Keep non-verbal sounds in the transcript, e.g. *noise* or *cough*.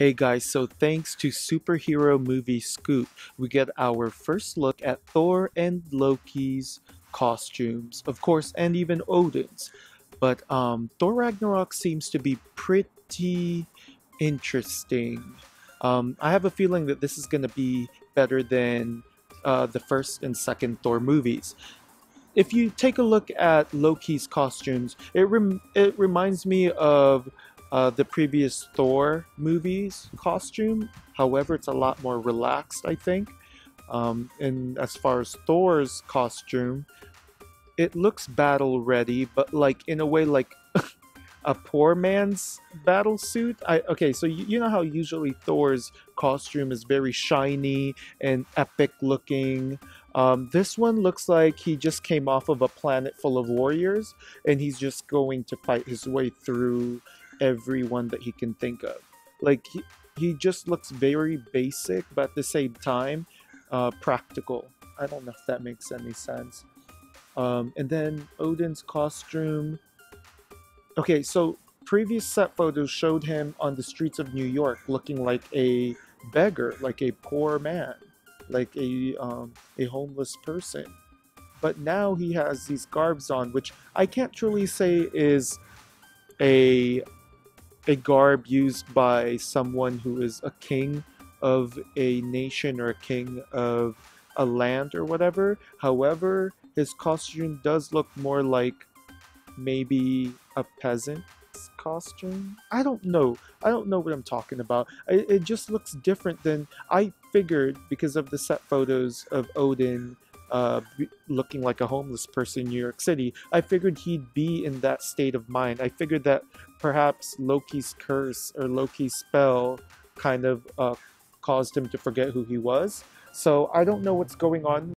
Hey guys, so thanks to Superhero Movie Scoop, we get our first look at Thor and Loki's costumes, of course, and even Odin's. But um, Thor Ragnarok seems to be pretty interesting. Um, I have a feeling that this is going to be better than uh, the first and second Thor movies. If you take a look at Loki's costumes, it rem- it reminds me of uh, the previous Thor movies costume. However, it's a lot more relaxed, I think. Um, and as far as Thor's costume, it looks battle ready, but like in a way like *laughs* a poor man's battle suit. I okay, so you, you know how usually Thor's costume is very shiny and epic looking. Um, this one looks like he just came off of a planet full of warriors and he's just going to fight his way through everyone that he can think of. Like he, he just looks very basic, but at the same time, uh, practical. I don't know if that makes any sense. Um, and then Odin's costume. Okay, so previous set photos showed him on the streets of New York looking like a beggar, like a poor man, like a um, a homeless person. But now he has these garbs on, which I can't truly say is a a garb used by someone who is a king of a nation or a king of a land or whatever. However, his costume does look more like maybe a peasant's costume. I don't know. I don't know what I'm talking about. It, it just looks different than I figured because of the set photos of Odin uh, looking like a homeless person in New York City, I figured he'd be in that state of mind. I figured that perhaps Loki's curse or Loki's spell kind of uh, caused him to forget who he was. So I don't know what's going on